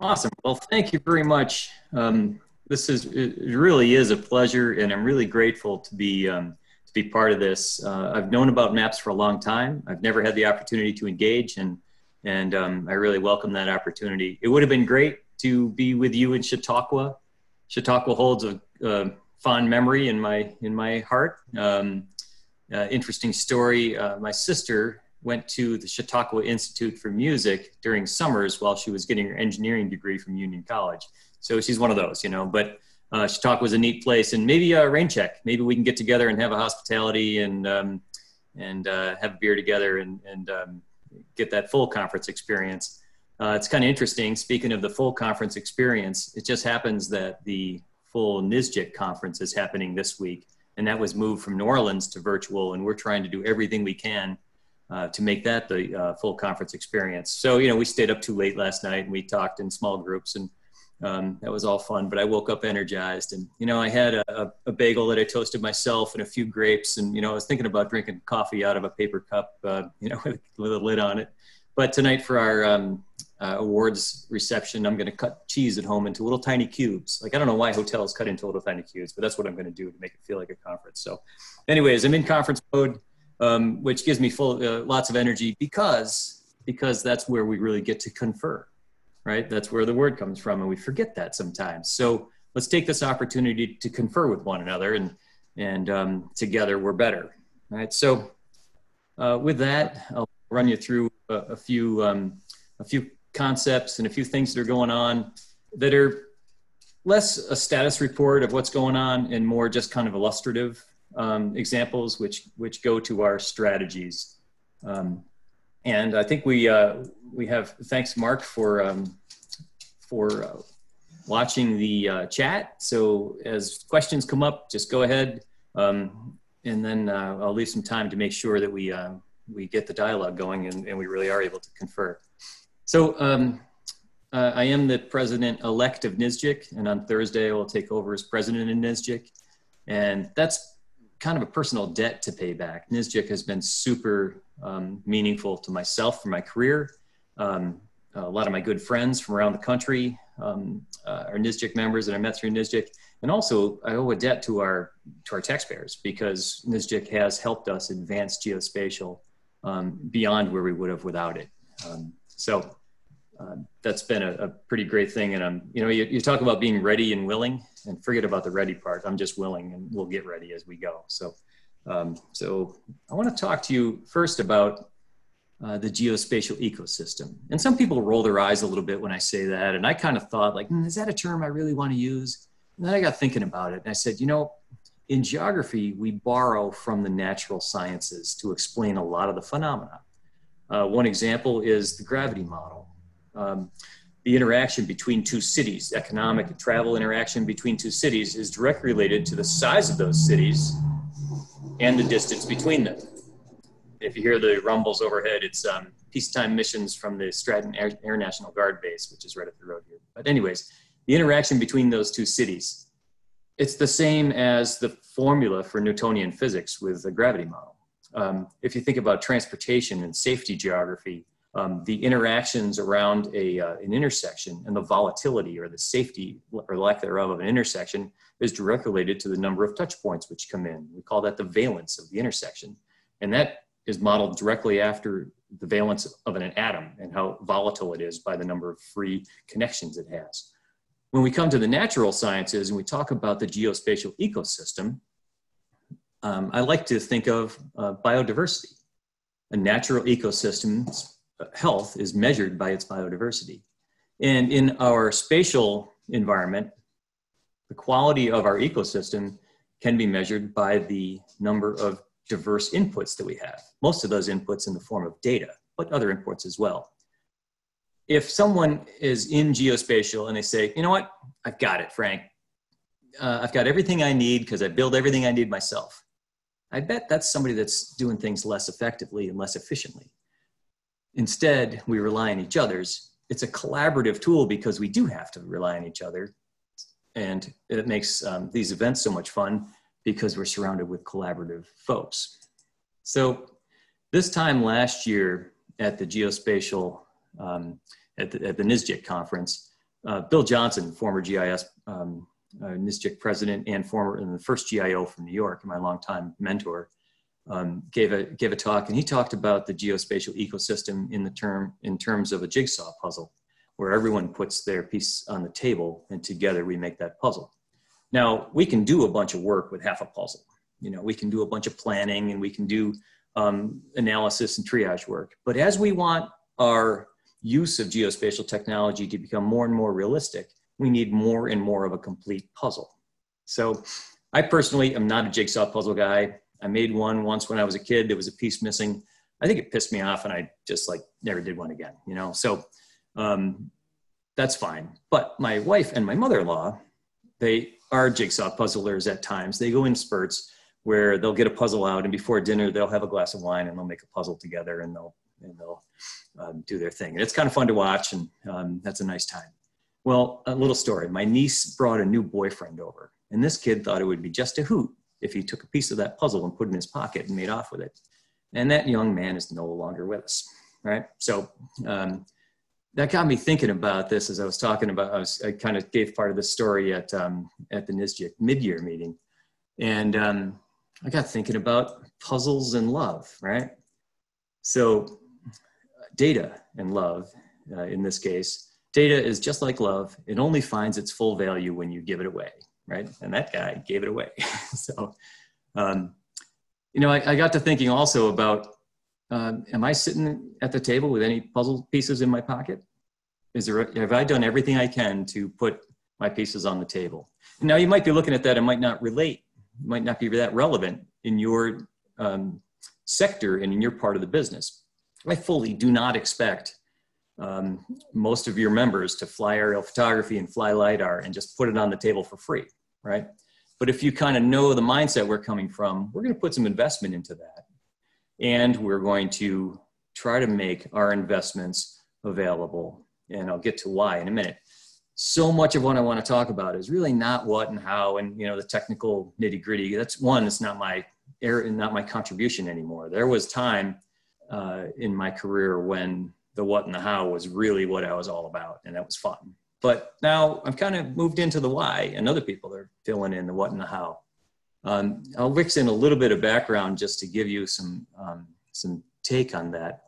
Awesome. Well, thank you very much. Um, this is it really is a pleasure, and I'm really grateful to be um, to be part of this. Uh, I've known about MAPS for a long time. I've never had the opportunity to engage, and and um, I really welcome that opportunity. It would have been great to be with you in Chautauqua. Chautauqua holds a, a fond memory in my in my heart. Um, uh, interesting story. Uh, my sister went to the Chautauqua Institute for Music during summers while she was getting her engineering degree from Union College. So she's one of those, you know. But uh, Chautauqua was a neat place, and maybe a rain check. Maybe we can get together and have a hospitality and um, and uh, have a beer together and and um, get that full conference experience. Uh, it's kind of interesting. Speaking of the full conference experience, it just happens that the full NSGIC conference is happening this week, and that was moved from New Orleans to virtual, and we're trying to do everything we can uh, to make that the uh, full conference experience. So, you know, we stayed up too late last night and we talked in small groups and um, that was all fun, but I woke up energized and, you know, I had a, a, bagel that I toasted myself and a few grapes. And, you know, I was thinking about drinking coffee out of a paper cup, uh, you know, with, with, a lid on it. But tonight for our um, uh, awards reception, I'm going to cut cheese at home into little tiny cubes. Like, I don't know why hotels cut into little tiny cubes, but that's what I'm going to do to make it feel like a conference. So anyways, I'm in conference mode um, which gives me full uh, lots of energy because because that's where we really get to confer, right? That's where the word comes from, and we forget that sometimes. So let's take this opportunity to confer with one another, and and um, together we're better, right? So uh, with that, I'll run you through a, a few um, a few concepts and a few things that are going on that are less a status report of what's going on and more just kind of illustrative um, examples which which go to our strategies. Um, and I think we uh, we have thanks Mark for um, for uh, watching the uh, chat. So as questions come up, just go ahead, um, and then uh, I'll leave some time to make sure that we uh, we get the dialogue going and, and, we really are able to confer. So. Um, uh, I am the president-elect of NSGIC, and on Thursday I will take over as president in NSGIC. And that's kind of a personal debt to pay back. NSGIC has been super um, meaningful to myself for my career. Um, a lot of my good friends from around the country um, uh, are NSGIC members that I met through NSGIC. And also, I owe a debt to our to our taxpayers because NSGIC has helped us advance geospatial um, beyond where we would have without it. Um, so uh, that's been a, a, pretty great thing. And um, you know, you, you, talk about being ready and willing, and forget about the ready part. I'm just willing, and we'll get ready as we go. So, um, so I want to talk to you first about uh, the geospatial ecosystem. And some people roll their eyes a little bit when I say that, and I kind of thought, like, mm, is that a term I really want to use? And then I got thinking about it, and I said, you know, in geography, we borrow from the natural sciences to explain a lot of the phenomena. Uh, one example is the gravity model um, the interaction between two cities, economic and travel interaction between two cities, is directly related to the size of those cities and the distance between them. If you hear the rumbles overhead, it's um, peacetime missions from the Stratton Air, Air National Guard base, which is right up the road here. But, anyways, the interaction between those two cities, it's the same as the formula for Newtonian physics with the gravity model. Um, if you think about transportation and safety geography, um, the interactions around a, uh, an intersection and the volatility or the safety or lack thereof of an intersection is directly related to the number of touch points which come in. We call that the valence of the intersection. And that is modeled directly after the valence of an atom and how volatile it is by the number of free connections it has. When we come to the natural sciences and we talk about the geospatial ecosystem, um, I like to think of uh, biodiversity. A natural ecosystem health is measured by its biodiversity. And in our spatial environment, the quality of our ecosystem can be measured by the number of diverse inputs that we have. Most of those inputs in the form of data, but other inputs as well. If someone is in geospatial and they say, you know what, I've got it, Frank. Uh, I've got everything I need because I build everything I need myself. I bet that's somebody that's doing things less effectively and less efficiently. Instead, we rely on each other's. It's a collaborative tool because we do have to rely on each other. And it makes um, these events so much fun because we're surrounded with collaborative folks. So this time last year at the geospatial, um, at, the, at the conference, uh, Bill Johnson, former GIS um, uh, president and former and the first GIO from New York, my longtime mentor, um, gave a gave a talk, and he talked about the geospatial ecosystem in the term in terms of a jigsaw puzzle, where everyone puts their piece on the table, and together we make that puzzle. Now we can do a bunch of work with half a puzzle. You know, we can do a bunch of planning, and we can do um, analysis and triage work. But as we want our use of geospatial technology to become more and more realistic, we need more and more of a complete puzzle. So I personally am not a jigsaw puzzle guy. I made one once when I was a kid. There was a piece missing. I think it pissed me off and I just like never did one again, you know? So um, that's fine. But my wife and my mother-in-law, they are jigsaw puzzlers at times. They go in spurts where they'll get a puzzle out and before dinner they'll have a glass of wine and they'll make a puzzle together and they'll and they'll um, do their thing. And it's kind of fun to watch and um, that's a nice time. Well, a little story. My niece brought a new boyfriend over and this kid thought it would be just a hoot if he took a piece of that puzzle and put it in his pocket and made off with it. And that young man is no longer with us, right? So um, that got me thinking about this as I was talking about. I, was, I kind of gave part of the story at um, at the NSGIC mid-year meeting, and um, I got thinking about puzzles and love, right? So, data and love, uh, in this case, data is just like love. It only finds its full value when you give it away, right? And that guy gave it away. so, um, you know, I, I, got to thinking also about um, am I sitting at the table with any puzzle pieces in my pocket? Is there, have I done everything I can to put my pieces on the table? Now, you might be looking at that and might not relate might not be that relevant in your um, sector and in your part of the business. I fully do not expect um, most of your members to fly aerial photography and fly LiDAR and just put it on the table for free, right? But if you kind of know the mindset we're coming from, we're going to put some investment into that. And we're going to try to make our investments available. And I'll get to why in a minute so much of what I want to talk about is really not what and how and you know the technical nitty gritty. That's one. It's not my area, not my contribution anymore. There was time uh, in my career when the what and the how was really what I was all about, and that was fun. But now I've kind of moved into the why, and other people are filling in the what and the how. Um, I'll mix in a little bit of background just to give you some um, some take on that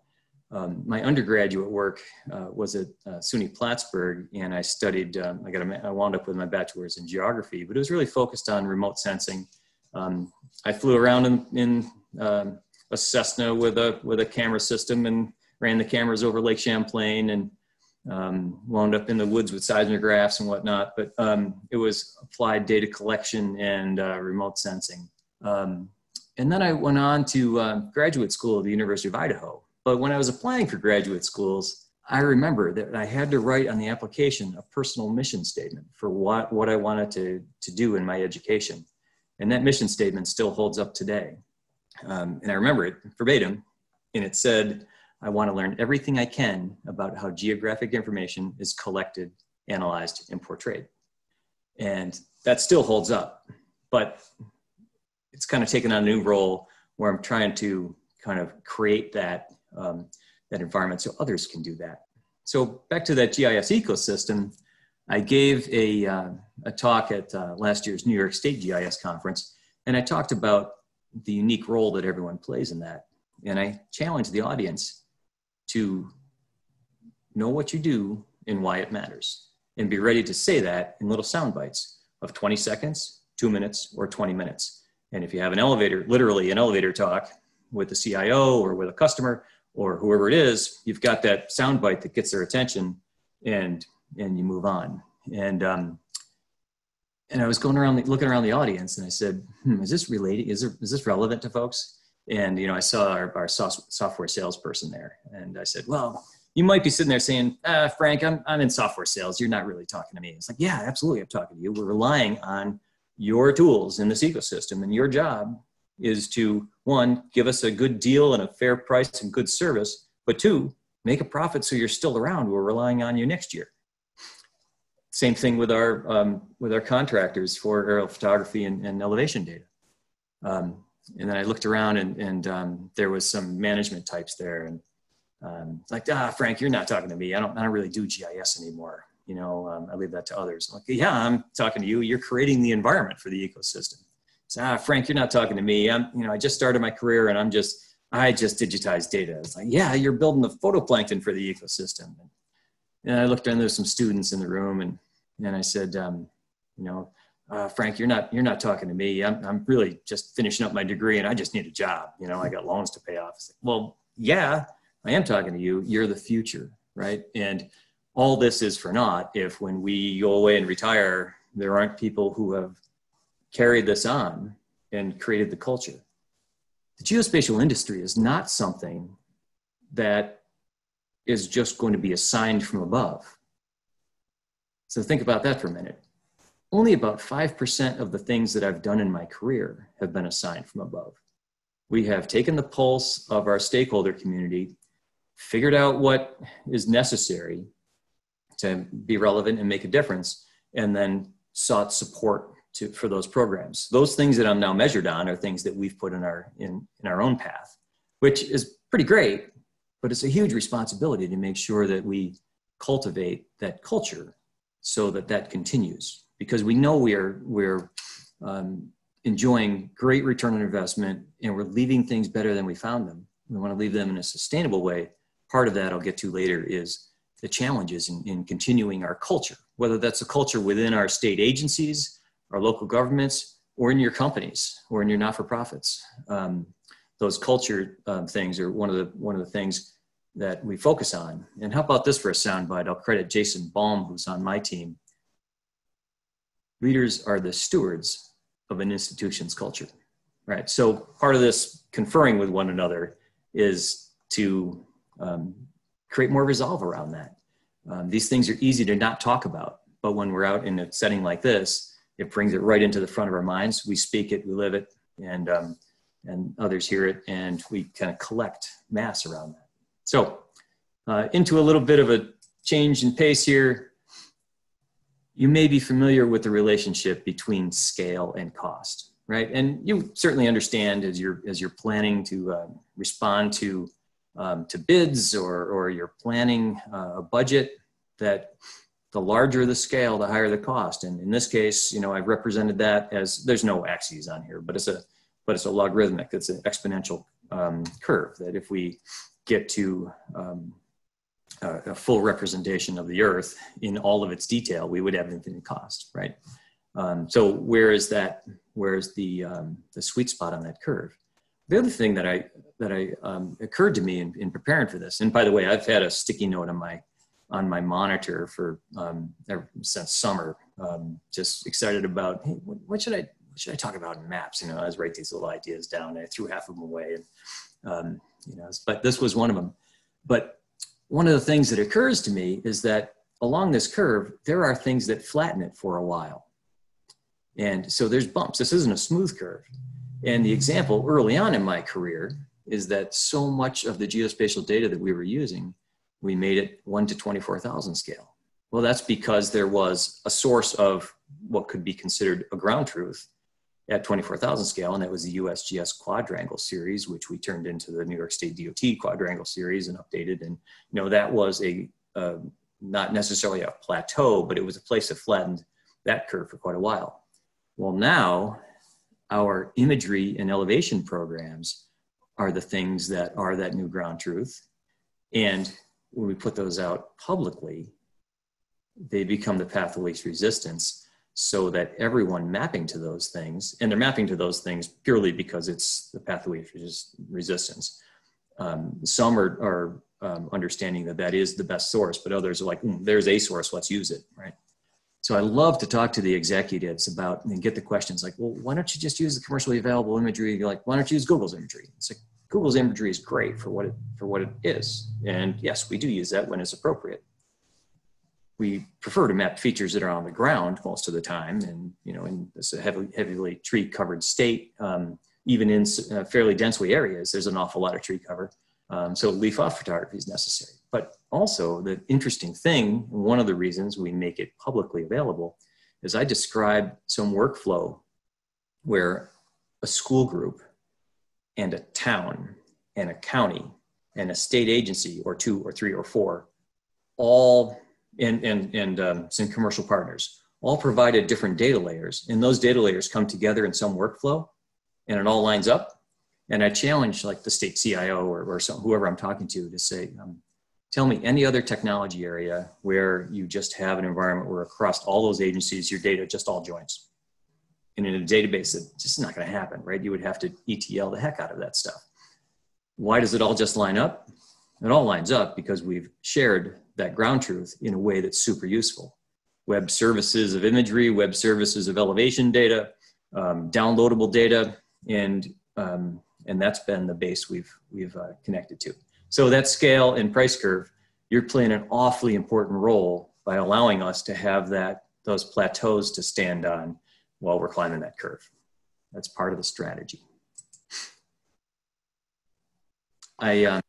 um, my undergraduate work uh, was at uh, SUNY Plattsburgh, and I studied. Um, I got a, I wound up with my bachelor's in geography, but it was really focused on remote sensing. Um, I flew around in, in um, a Cessna with a with a camera system and ran the cameras over Lake Champlain and um, wound up in the woods with seismographs and whatnot. But um, it was applied data collection and uh, remote sensing. Um, and then I went on to uh, graduate school at the University of Idaho but when I was applying for graduate schools, I remember that I had to write on the application a personal mission statement for what, what I wanted to, to do in my education. And that mission statement still holds up today. Um, and I remember it verbatim, and it said, I want to learn everything I can about how geographic information is collected, analyzed, and portrayed. And that still holds up, but it's kind of taken on a new role where I'm trying to kind of create that um, that environment so others can do that. So back to that GIS ecosystem, I gave a, uh, a talk at uh, last year's New York State GIS conference, and I talked about the unique role that everyone plays in that. And I challenged the audience to know what you do and why it matters, and be ready to say that in little sound bites of 20 seconds, two minutes, or 20 minutes. And if you have an elevator, literally an elevator talk with the CIO or with a customer, or whoever it is, you've got that sound bite that gets their attention, and and you move on. And um, and I was going around looking around the audience, and I said, hmm, "Is this related? Is there, is this relevant to folks?" And you know, I saw our, our software salesperson there, and I said, "Well." You might be sitting there saying, ah, Frank, I'm, I'm in software sales. You're not really talking to me. It's like, yeah, absolutely. I'm talking to you. We're relying on your tools in this ecosystem, and your job is to one, give us a good deal and a fair price and good service, but two, make a profit so you're still around. We're relying on you next year. Same thing with our um, with our contractors for aerial photography and, and elevation data. Um, and then I looked around and, and um, there was some management types there and um, like, ah, Frank, you're not talking to me. I don't, I don't really do GIS anymore. You know, um, I leave that to others. I'm like, yeah, I'm talking to you. You're creating the environment for the ecosystem. So, ah, Frank, you're not talking to me. I'm, you know, I just started my career and I'm just, I just digitize data. It's like, yeah, you're building the phytoplankton for the ecosystem. And I looked around, there's some students in the room and, and I said, um, you know, uh, Frank, you're not, you're not talking to me. I'm, I'm really just finishing up my degree and I just need a job. You know, I got loans to pay off. Like, well, yeah, I am talking to you. You're the future, right? And all this is for naught if when we go away and retire, there aren't people who have carried this on and created the culture. The geospatial industry is not something that is just going to be assigned from above. So think about that for a minute. Only about 5% of the things that I've done in my career have been assigned from above. We have taken the pulse of our stakeholder community, figured out what is necessary to be relevant and make a difference, and then sought support to, for those programs. Those things that I'm now measured on are things that we've put in our, in, in our own path, which is pretty great, but it's a huge responsibility to make sure that we cultivate that culture so that that continues because we know we're, we're um, enjoying great return on investment and we're leaving things better than we found them. We want to leave them in a sustainable way. Part of that I'll get to later is the challenges in, in continuing our culture, whether that's a culture within our state agencies, our local governments, or in your companies or in your not-for-profits. Um, those culture um, things are one of the one of the things that we focus on. And how about this for a soundbite? I'll credit Jason Baum, who's on my team. Leaders are the stewards of an institution's culture, right? So part of this conferring with one another is to um, create more resolve around that. Um, these things are easy to not talk about, but when we're out in a setting like this, it brings it right into the front of our minds. We speak it, we live it, and um, and others hear it, and we kind of collect mass around that. So, uh, into a little bit of a change in pace here. You may be familiar with the relationship between scale and cost, right? And you certainly understand as you're as you're planning to uh, respond to um, to bids or, or you're planning uh, a budget that the larger the scale, the higher the cost. And in this case, you know, I've represented that as there's no axes on here, but it's a but it's a logarithmic. It's an exponential um, curve that if we get to um, a, a, full representation of the Earth in all of its detail, we would have infinite cost, right? Um, so where is that? Where is the um, the sweet spot on that curve? The other thing that I that I um, occurred to me in, in, preparing for this, and by the way, I've had a sticky note on my on my monitor for um, ever since summer. Um, just excited about hey, what, what, should I what should I talk about in maps? You know, I was write these little ideas down. I threw half of them away, and um, you know, but this was one of them. But one of the things that occurs to me is that along this curve, there are things that flatten it for a while, and so there's bumps. This isn't a smooth curve. And the example early on in my career is that so much of the geospatial data that we were using, we made it 1 to 24,000 scale. Well, that's because there was a source of what could be considered a ground truth at 24,000 scale, and that was the USGS quadrangle series, which we turned into the New York State DOT quadrangle series and updated. And you know that was a uh, not necessarily a plateau, but it was a place that flattened that curve for quite a while. Well, now our imagery and elevation programs are the things that are that new ground truth. And when we put those out publicly, they become the path of least resistance so that everyone mapping to those things, and they're mapping to those things purely because it's the path of resistance. Um, some are, are um, understanding that that is the best source, but others are like, mm, there's a source, let's use it, right? So I love to talk to the executives about and get the questions like, well, why don't you just use the commercially available imagery? You're like, why don't you use Google's imagery? It's like Google's imagery is great for what it for what it is, and yes, we do use that when it's appropriate. We prefer to map features that are on the ground most of the time, and you know, in this heavily heavily tree covered state, um, even in uh, fairly densely areas, there's an awful lot of tree cover. Um, so leaf off photography is necessary. But also the interesting thing, one of the reasons we make it publicly available is I describe some workflow where a school group and a town and a county and a state agency or two or three or four all and, and, and um, some commercial partners all provided different data layers. And those data layers come together in some workflow and it all lines up. And I challenge like the state CIO or, or some, whoever I'm talking to to say, um, tell me any other technology area where you just have an environment where across all those agencies, your data just all joins. And in a database, it's just is not going to happen, right? You would have to ETL the heck out of that stuff. Why does it all just line up? It all lines up because we've shared that ground truth in a way that's super useful. Web services of imagery, web services of elevation data, um, downloadable data, and um, and that's been the base we've we've uh, connected to. So that scale and price curve, you're playing an awfully important role by allowing us to have that those plateaus to stand on while we're climbing that curve. That's part of the strategy. I um,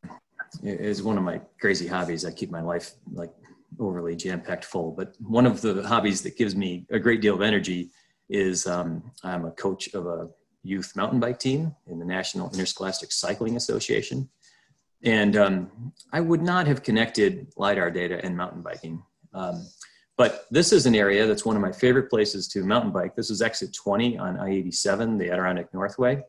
is one of my crazy hobbies. I keep my life like overly jam-packed full, but one of the hobbies that gives me a great deal of energy is um, I'm a coach of a youth mountain bike team in the National Interscholastic Cycling Association. And um, I would not have connected LiDAR data and mountain biking. Um, but this is an area that's one of my favorite places to mountain bike. This is exit 20 on I-87, the Adirondack Northway.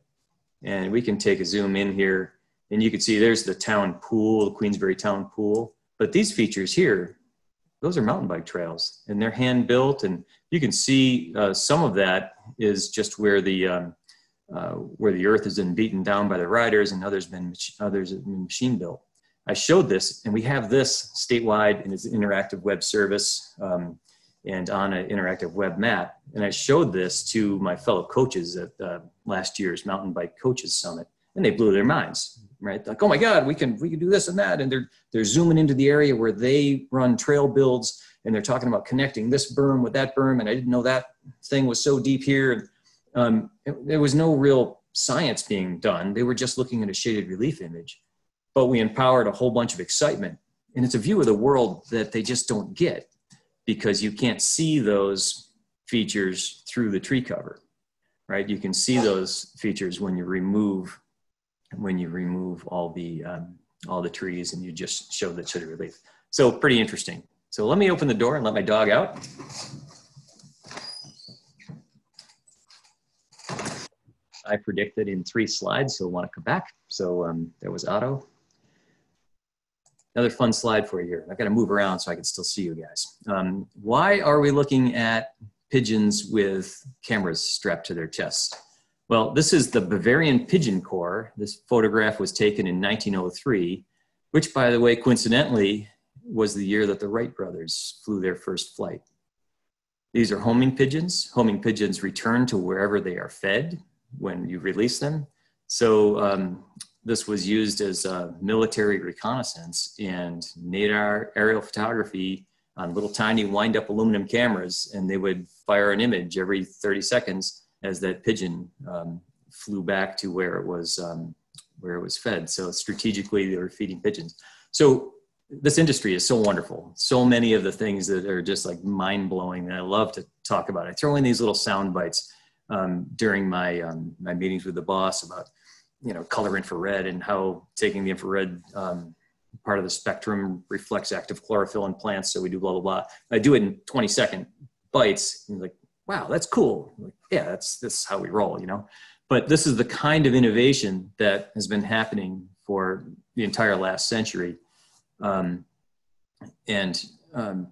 And we can take a zoom in here and you can see there's the town pool, the Queensbury Town Pool. But these features here, those are mountain bike trails and they're hand built. And you can see uh, some of that is just where the, um, uh, where the earth has been beaten down by the riders and others been others have been machine built. I showed this, and we have this statewide in its interactive web service um, and on an interactive web map. And I showed this to my fellow coaches at uh, last year's Mountain Bike Coaches Summit, and they blew their minds. Right, like, oh my God, we can we can do this and that, and they're they're zooming into the area where they run trail builds, and they're talking about connecting this berm with that berm, and I didn't know that thing was so deep here um, it, there was no real science being done. They were just looking at a shaded relief image, but we empowered a whole bunch of excitement. And it's a view of the world that they just don't get because you can't see those features through the tree cover, right? You can see those features when you remove when you remove all the um, all the trees and you just show the shaded relief. So pretty interesting. So let me open the door and let my dog out. I predicted in three slides he'll want to come back. So um, there was Otto. Another fun slide for you here. I've got to move around so I can still see you guys. Um, why are we looking at pigeons with cameras strapped to their chests? Well, this is the Bavarian Pigeon Corps. This photograph was taken in 1903, which by the way, coincidentally, was the year that the Wright brothers flew their first flight. These are homing pigeons. Homing pigeons return to wherever they are fed when you release them. So um, this was used as military reconnaissance and radar aerial photography on little tiny wind up aluminum cameras and they would fire an image every 30 seconds as that pigeon um, flew back to where it was um, where it was fed so strategically they were feeding pigeons so this industry is so wonderful so many of the things that are just like mind-blowing that i love to talk about i throw in these little sound bites um, during my um, my meetings with the boss about you know color infrared and how taking the infrared um, part of the spectrum reflects active chlorophyll in plants. So we do blah blah blah. I do it in 20 second bites. Like, wow, that's cool. Like, yeah, that's this is how we roll, you know. But this is the kind of innovation that has been happening for the entire last century, um, and um,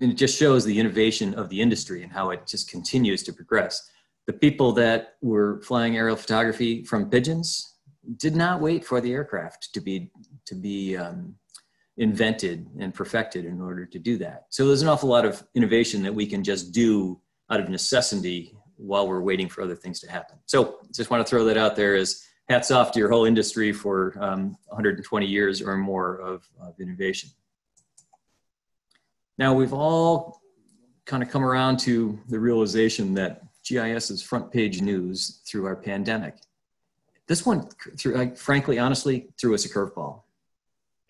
and it just shows the innovation of the industry and how it just continues to progress the people that were flying aerial photography from pigeons did not wait for the aircraft to be to be um, invented and perfected in order to do that. So there's an awful lot of innovation that we can just do out of necessity while we're waiting for other things to happen. So just want to throw that out there as hats off to your whole industry for um, 120 years or more of, of innovation. Now we've all kind of come around to the realization that GIS is front page news through our pandemic. This one, through, like, frankly, honestly, threw us a curveball.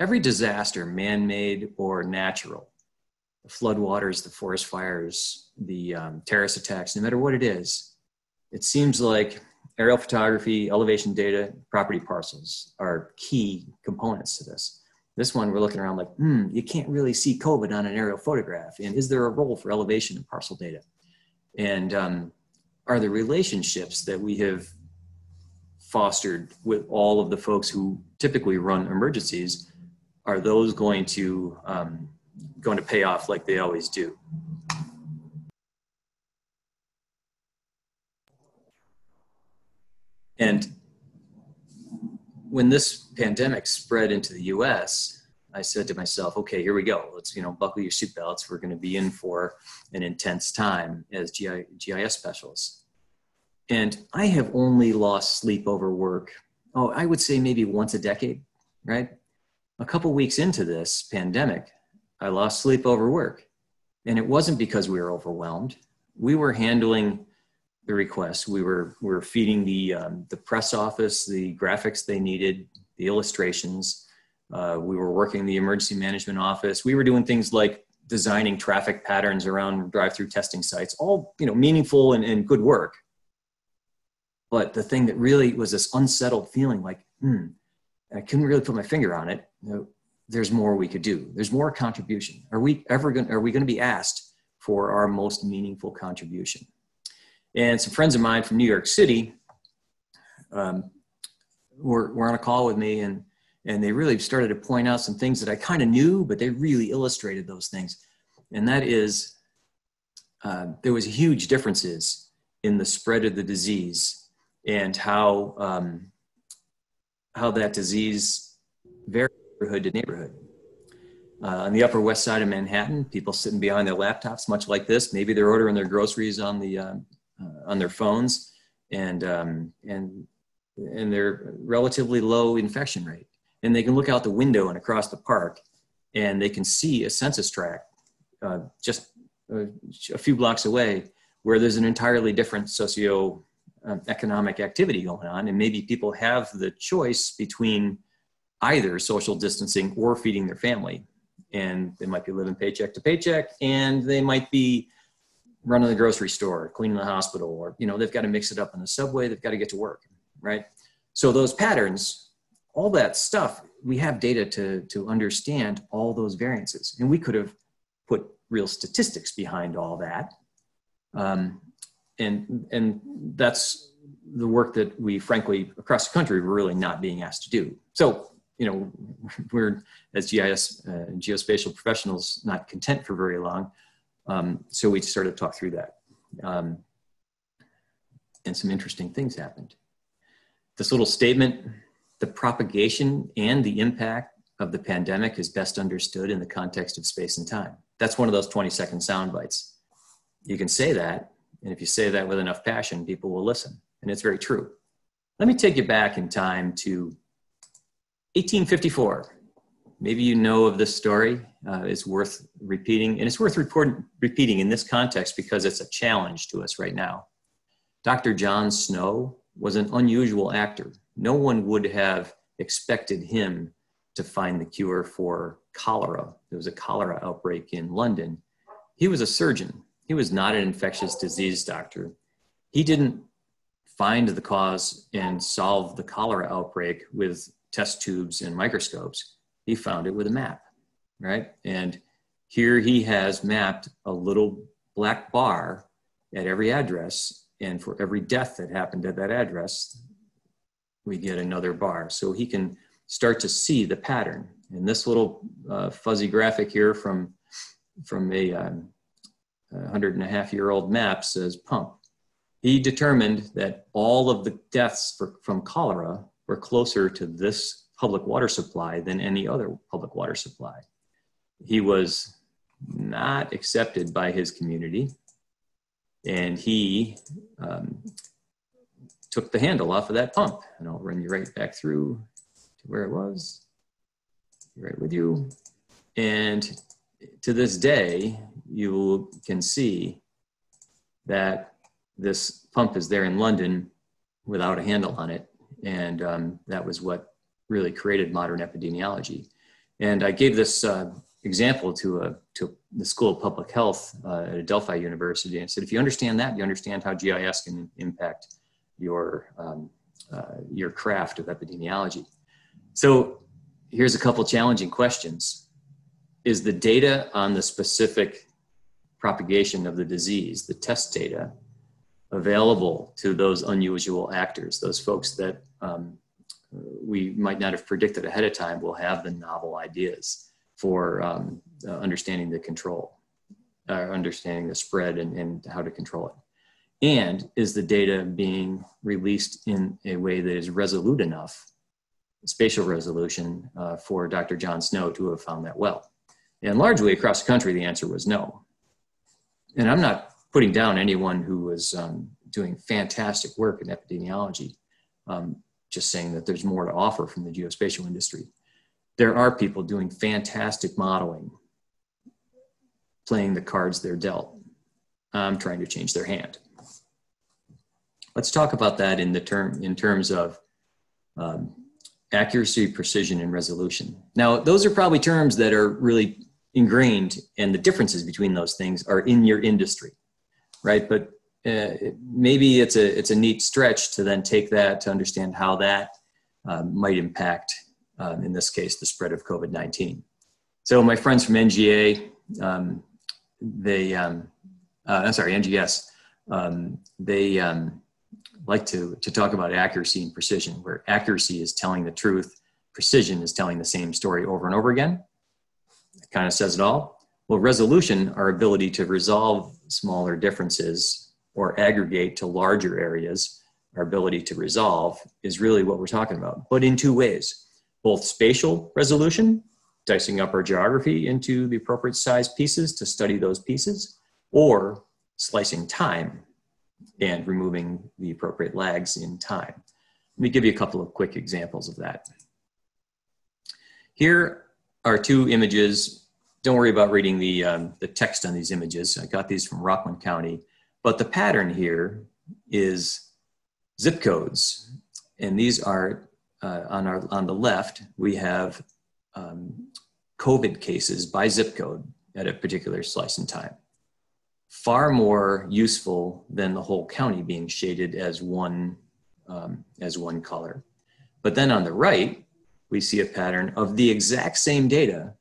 Every disaster, man made or natural, the floodwaters, the forest fires, the um, terrorist attacks, no matter what it is, it seems like aerial photography, elevation data, property parcels are key components to this. This one, we're looking around like, hmm, you can't really see COVID on an aerial photograph. And is there a role for elevation and parcel data? And um, are the relationships that we have fostered with all of the folks who typically run emergencies, are those going to um, going to pay off like they always do? And when this pandemic spread into the US, I said to myself, okay, here we go. Let's, you know, buckle your seatbelts. We're going to be in for an intense time as GI, GIS specialists. And I have only lost sleep over work. Oh, I would say maybe once a decade, right? A couple weeks into this pandemic, I lost sleep over work. And it wasn't because we were overwhelmed. We were handling the requests. We were, we were feeding the, um, the press office the graphics they needed, the illustrations. Uh, we were working the emergency management office. We were doing things like designing traffic patterns around drive-through testing sites, all you know, meaningful and, and good work. But the thing that really was this unsettled feeling like, hmm, I couldn't really put my finger on it. You know, there's more we could do. There's more contribution. Are we ever going? Are we going to be asked for our most meaningful contribution? And some friends of mine from New York City um, were, were on a call with me and, and they really started to point out some things that I kind of knew, but they really illustrated those things. And that is, uh, there was huge differences in the spread of the disease and how, um, how that disease varied neighborhood to neighborhood. Uh, on the Upper West Side of Manhattan, people sitting behind their laptops, much like this. Maybe they're ordering their groceries on the um, uh, on their phones, and um, and and they're relatively low infection rate. And they can look out the window and across the park, and they can see a census tract uh, just a, a, few blocks away, where there's an entirely different socio um, economic activity going on, and maybe people have the choice between either social distancing or feeding their family, and they might be living paycheck to paycheck, and they might be running the grocery store, cleaning the hospital, or you know they've got to mix it up in the subway. They've got to get to work, right? So those patterns, all that stuff, we have data to to understand all those variances, and we could have put real statistics behind all that, um, and and that's the work that we frankly across the country were really not being asked to do. So you know we're as GIS uh, geospatial professionals not content for very long um, so we started to talk through that. Um, and some interesting things happened. This little statement, the propagation and the impact of the pandemic is best understood in the context of space and time. That's one of those 20 second sound bites. You can say that, and if you say that with enough passion, people will listen. And it's very true. Let me take you back in time to 1854 maybe you know of this story. Uh, it's worth repeating, and it's worth report, repeating in this context because it's a challenge to us right now. Dr. John Snow was an unusual actor. No one would have expected him to find the cure for cholera. There was a cholera outbreak in London. He was a surgeon. He was not an infectious disease doctor. He didn't find the cause and solve the cholera outbreak with test tubes and microscopes he found it with a map, right? And here he has mapped a little black bar at every address. And for every death that happened at that address, we get another bar. So he can start to see the pattern. And this little uh, fuzzy graphic here from, from a, um, a hundred and a half year old map says pump. He determined that all of the deaths for, from cholera were closer to this public water supply than any other public water supply. He was not accepted by his community, and he um, took the handle off of that pump. And I'll run you right back through to where it was, right with you. And to this day, you can see that this pump is there in London without a handle on it. And um, that was what really created modern epidemiology. And I gave this uh, example to, a, to the School of Public Health uh, at Adelphi University. And said, if you understand that, you understand how GIS can impact your, um, uh, your craft of epidemiology. So here's a couple challenging questions. Is the data on the specific propagation of the disease, the test data, available to those unusual actors, those folks that um, we might not have predicted ahead of time will have the novel ideas for um, uh, understanding the control, uh, understanding the spread and, and how to control it. And is the data being released in a way that is resolute enough, spatial resolution, uh, for Dr. John Snow to have found that well? And largely across the country, the answer was no. And I'm not putting down anyone who was um, doing fantastic work in epidemiology, um, just saying that there's more to offer from the geospatial industry. There are people doing fantastic modeling, playing the cards they're dealt. I'm trying to change their hand. Let's talk about that in the term in terms of um, accuracy, precision, and resolution. Now, those are probably terms that are really ingrained, and the differences between those things are in your industry right? But uh, maybe it's a it's a neat stretch to then take that to understand how that uh, might impact, um, in this case, the spread of COVID nineteen. So my friends from NGA, um, they um, uh, I'm sorry, NGS, um, they um, like to to talk about accuracy and precision, where accuracy is telling the truth, precision is telling the same story over and over again. It kind of says it all. Well, resolution, our ability to resolve smaller differences or aggregate to larger areas, our ability to resolve is really what we're talking about, but in two ways both spatial resolution, dicing up our geography into the appropriate size pieces to study those pieces, or slicing time and removing the appropriate lags in time. Let me give you a couple of quick examples of that. Here are two images don't worry about reading the, um, the text on these images. I got these from Rockland County. But the pattern here is zip codes. And these are uh, on, our, on the left, we have um, COVID cases by zip code at a particular slice in time. Far more useful than the whole county being shaded as one, um, as one color. But then on the right, we see a pattern of the exact same data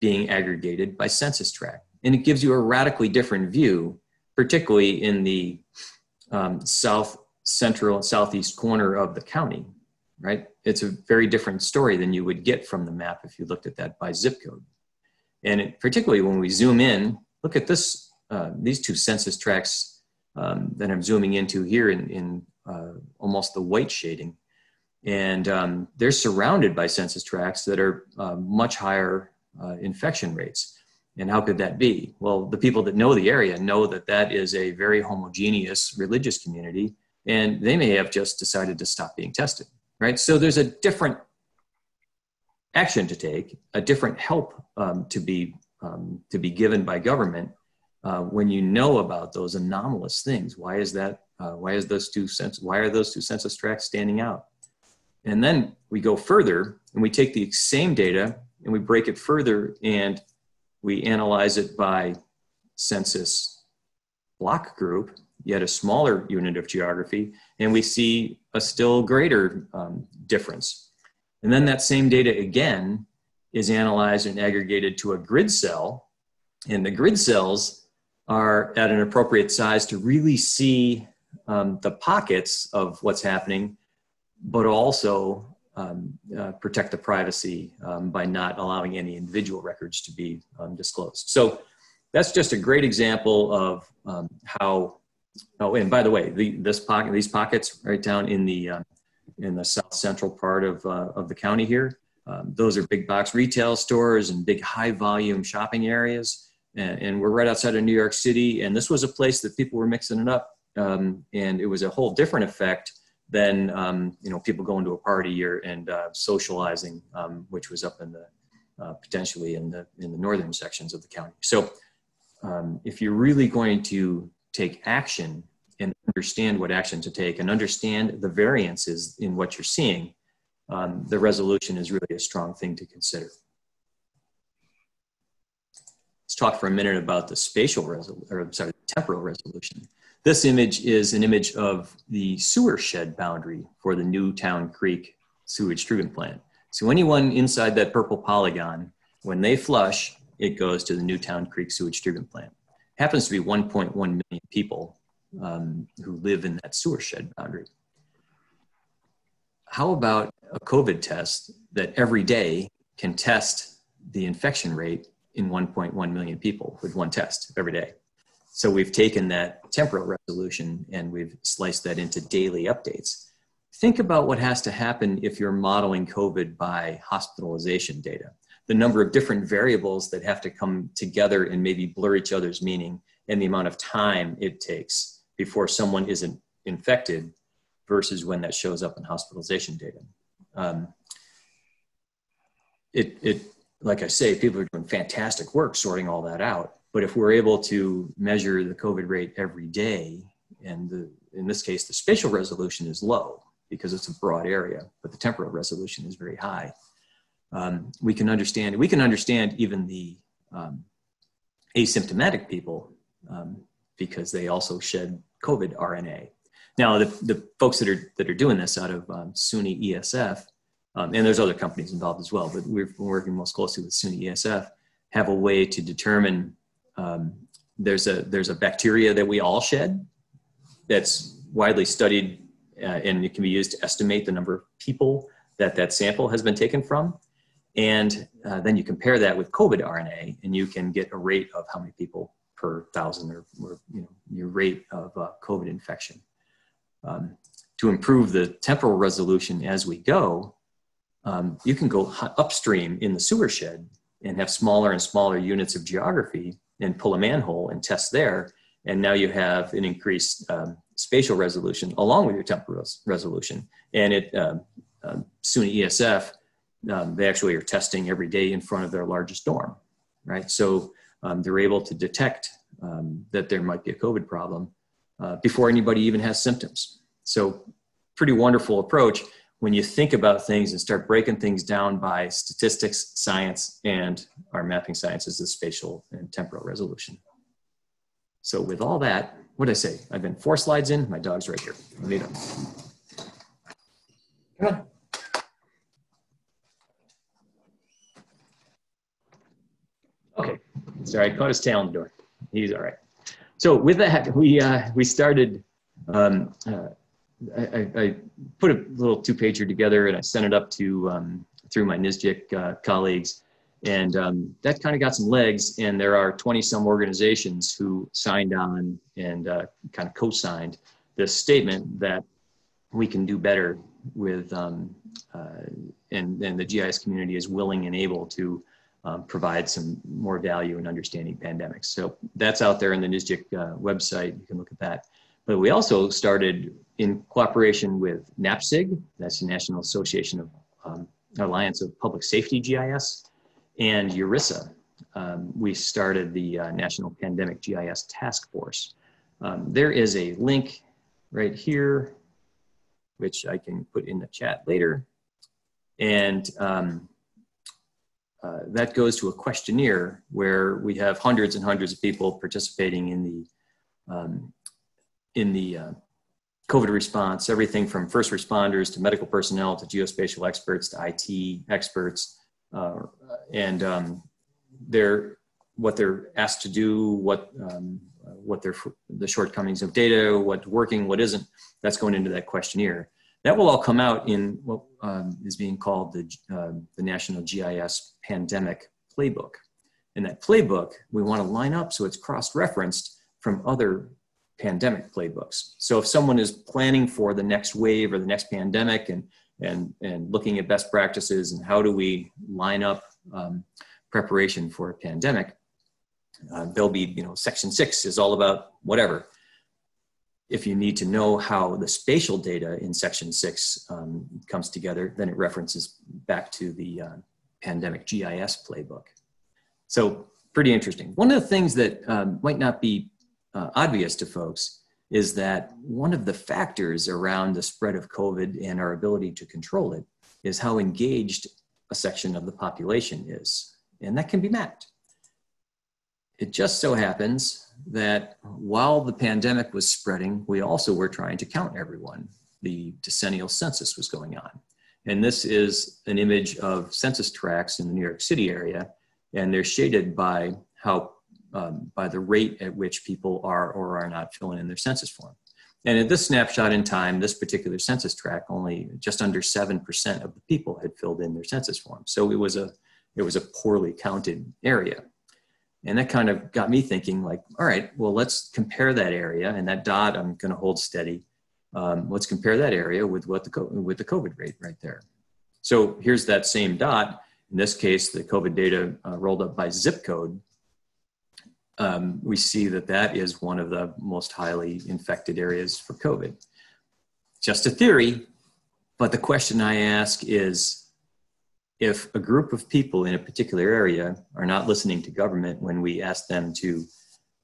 being aggregated by census tract. And it gives you a radically different view, particularly in the um, south central and southeast corner of the county, right? It's a very different story than you would get from the map if you looked at that by zip code. And it, particularly when we zoom in, look at this, uh, these two census tracts um, that I'm zooming into here in, in uh, almost the white shading. And um, they're surrounded by census tracts that are uh, much higher uh, infection rates. And how could that be? Well, the people that know the area know that that is a very homogeneous religious community, and they may have just decided to stop being tested, right? So there's a different action to take, a different help um, to be um, to be given by government uh, when you know about those anomalous things. Why is that? Uh, why is those two sense? Why are those two census tracts standing out? And then we go further and we take the same data and we break it further and we analyze it by census block group, yet a smaller unit of geography, and we see a still greater um, difference. And then that same data again is analyzed and aggregated to a grid cell, and the grid cells are at an appropriate size to really see um, the pockets of what's happening, but also um, uh, protect the privacy um, by not allowing any individual records to be um, disclosed. So that's just a great example of um, how. Oh, and by the way, the, this pocket, these pockets right down in the uh, in the south central part of uh, of the county here, um, those are big box retail stores and big high volume shopping areas. And, and, we're right outside of New York City, and this was a place that people were mixing it up, and it was a whole different effect than um, you know people going to a party or and uh, socializing, um, which was up in the uh, potentially in the in the northern sections of the county. So um, if you're really going to take action and understand what action to take and understand the variances in what you're seeing, um, the resolution is really a strong thing to consider. Let's talk for a minute about the spatial resolution, or sorry, temporal resolution. This image is an image of the sewer shed boundary for the Newtown Creek sewage treatment plant. So anyone inside that purple polygon, when they flush, it goes to the Newtown Creek sewage treatment plant. Happens to be 1.1 million people um, who live in that sewer shed boundary. How about a COVID test that every day can test the infection rate in 1.1 million people with one test every day? So we've taken that temporal resolution and we've sliced that into daily updates. Think about what has to happen if you're modeling COVID by hospitalization data. The number of different variables that have to come together and maybe blur each other's meaning and the amount of time it takes before someone isn't infected versus when that shows up in hospitalization data. Um, it, it, like I say, people are doing fantastic work sorting all that out. But if we're able to measure the COVID rate every day, and the, in this case, the spatial resolution is low because it's a broad area, but the temporal resolution is very high. Um, we can understand, we can understand even the um, asymptomatic people um, because they also shed COVID RNA. Now, the, the folks that are, that are doing this out of um, SUNY ESF, um, and there's other companies involved as well, but we've been working most closely with SUNY ESF, have a way to determine um, there's a there's a bacteria that we all shed that's widely studied uh, and it can be used to estimate the number of people that that sample has been taken from. And uh, then you compare that with covid rna and you can get a rate of how many people per thousand or, or you know your rate of uh, covid infection. Um, to improve the temporal resolution as we go um, you can go upstream in the sewer shed and have smaller and smaller units of geography and pull a manhole and test there. And now you have an increased um, spatial resolution along with your temporal resolution. And it, um, um, SUNY ESF, um, they actually are testing every day in front of their largest dorm, right? So um, they're able to detect um, that there might be a COVID problem uh, before anybody even has symptoms. So pretty wonderful approach when you think about things and start breaking things down by statistics, science, and our mapping sciences is spatial and temporal resolution. So with all that, what did I say? I've been four slides in, my dog's right here. Meet him. Come on. Okay, sorry, I caught his tail on the door. He's all right. So with that, we, uh, we started um, uh, I, I, put a little two pager together and I sent it up to um, through my NSGIC uh, colleagues. And um, that kind of got some legs. And there are 20 some organizations who signed on and uh, kind of co signed this statement that we can do better with, um, uh, and, and the GIS community is willing and able to um, provide some more value in understanding pandemics. So that's out there in the NSGIC uh, website. You can look at that. But we also started in cooperation with NAPSG, that's the National Association of um, Alliance of Public Safety GIS, and URISA. Um, we started the uh, National Pandemic GIS Task Force. Um, there is a link right here, which I can put in the chat later. And um, uh, that goes to a questionnaire where we have hundreds and hundreds of people participating in the um, in the uh, COVID response, everything from first responders to medical personnel to geospatial experts to IT experts, uh, and um, they're what they're asked to do, what um, what their the shortcomings of data, what's working, what isn't. That's going into that questionnaire. That will all come out in what um, is being called the uh, the National GIS Pandemic Playbook. In that playbook, we want to line up so it's cross-referenced from other pandemic playbooks. So if someone is planning for the next wave or the next pandemic and and and looking at best practices and how do we line up um, preparation for a pandemic, uh, there'll be you know section six is all about whatever. If you need to know how the spatial data in section six um, comes together, then it references back to the uh, pandemic GIS playbook. So pretty interesting. One of the things that um, might not be uh, obvious to folks is that one of the factors around the spread of COVID and our ability to control it is how engaged a section of the population is. And that can be mapped. It just so happens that while the pandemic was spreading, we also were trying to count everyone. The decennial census was going on. And this is an image of census tracts in the New York City area, and they're shaded by how um, by the rate at which people are or are not filling in their census form. And at this snapshot in time, this particular census tract, only just under 7% of the people had filled in their census form. So it was a, it was a poorly counted area. And that kind of got me thinking like, all right, well, let's compare that area and that dot I'm going to hold steady. Um, let's compare that area with what the, with the COVID rate right there. So here's that same dot. In this case, the COVID data uh, rolled up by zip code. Um, we see that that is one of the most highly infected areas for COVID. Just a theory, but the question I ask is if a group of people in a particular area are not listening to government when we ask them to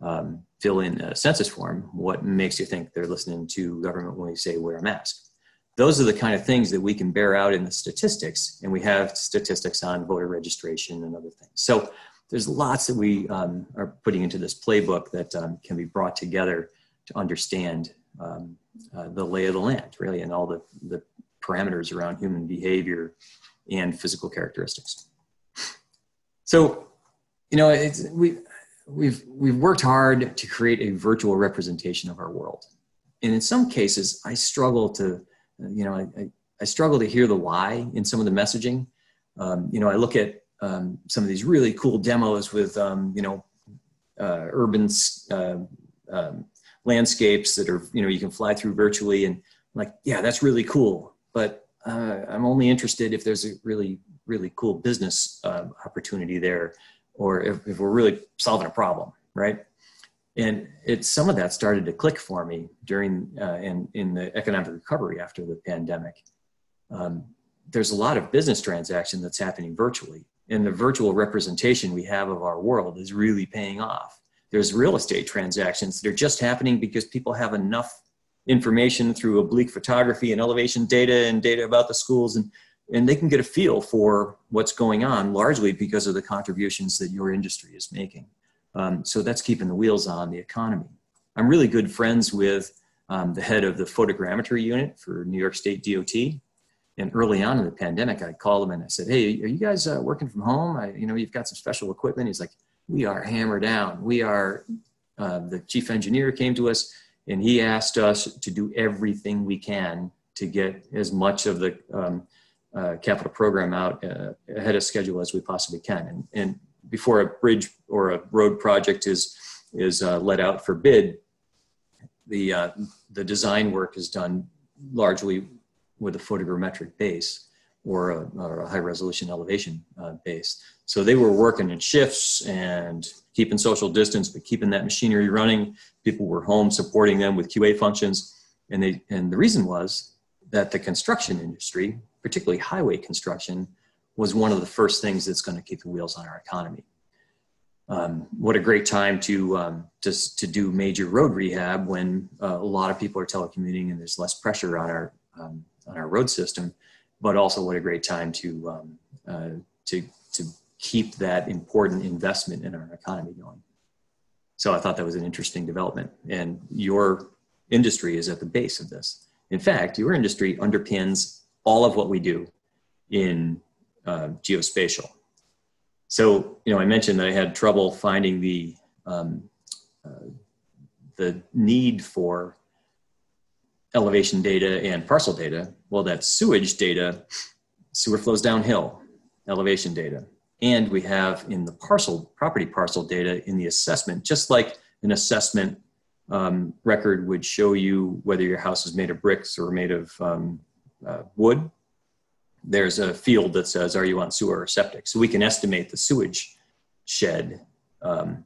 um, fill in a census form, what makes you think they're listening to government when we say wear a mask? Those are the kind of things that we can bear out in the statistics, and we have statistics on voter registration and other things. So there's lots that we um, are putting into this playbook that um, can be brought together to understand um, uh, the lay of the land, really, and all the, the parameters around human behavior and physical characteristics. So, you know, it's, we, we've, we've worked hard to create a virtual representation of our world. And in some cases, I struggle to, you know, I, I struggle to hear the why in some of the messaging. Um, you know, I look at um, some of these really cool demos with, um, you know, uh, urban uh, um, landscapes that are, you know, you can fly through virtually and like, yeah, that's really cool. But uh, I'm only interested if there's a really, really cool business uh, opportunity there, or if, if, we're really solving a problem, right? And it's some of that started to click for me during uh, in in the economic recovery after the pandemic. Um, there's a lot of business transaction that's happening virtually, and the virtual representation we have of our world is really paying off. There's real estate transactions that are just happening because people have enough information through oblique photography and elevation data and data about the schools and and they can get a feel for what's going on largely because of the contributions that your industry is making um, so that's keeping the wheels on the economy i'm really good friends with um, the head of the photogrammetry unit for new york state dot and early on in the pandemic i called him and i said hey are you guys uh, working from home? I, you know you've got some special equipment. He's like we are hammered down. We are uh, the chief engineer came to us and he asked us to do everything we can to get as much of the um, uh, capital program out uh, ahead of schedule as we possibly can. And, and, before a bridge or a road project is is uh, let out for bid, the uh, the design work is done largely with a photogrammetric base or a, or a high resolution elevation uh, base. So they were working in shifts and keeping social distance, but keeping that machinery running. People were home supporting them with QA functions. And, they, and the reason was that the construction industry, particularly highway construction, was one of the first things that's going to keep the wheels on our economy. Um, what a great time to, um, to, to do major road rehab when uh, a lot of people are telecommuting and there's less pressure on our, um, on our road system, but also what a great time to, um, uh, to, to keep that important investment in our economy going. So I thought that was an interesting development. And your industry is at the base of this. In fact, your industry underpins all of what we do in uh, geospatial. So, you know, I mentioned that I had trouble finding the um, uh, the need for elevation data and parcel data. Well, that sewage data, sewer flows downhill, elevation data. And we have in the parcel property parcel data in the assessment just like an assessment um, record would show you whether your house is made of bricks or made of um, uh, wood. There's a field that says are you on sewer or septic? So we can estimate the sewage shed um,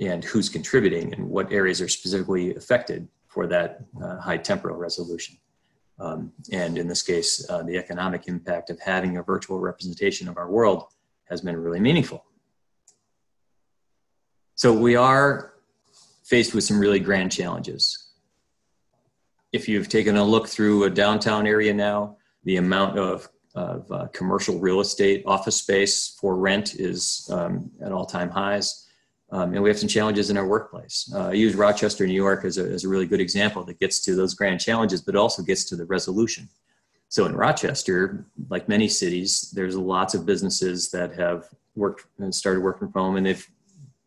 and who's contributing and what areas are specifically affected for that uh, high temporal resolution um, and in this case uh, the economic impact of having a virtual representation of our world has been really meaningful. So we are faced with some really grand challenges. If you've taken a look through a downtown area now, the amount of, of uh, commercial real estate office space for rent is um, at all-time highs. Um, and we have some challenges in our workplace. Uh, I use Rochester, New York as a, as a really good example that gets to those grand challenges, but also gets to the resolution. So in Rochester, like many cities, there's lots of businesses that have worked and started working from home and they've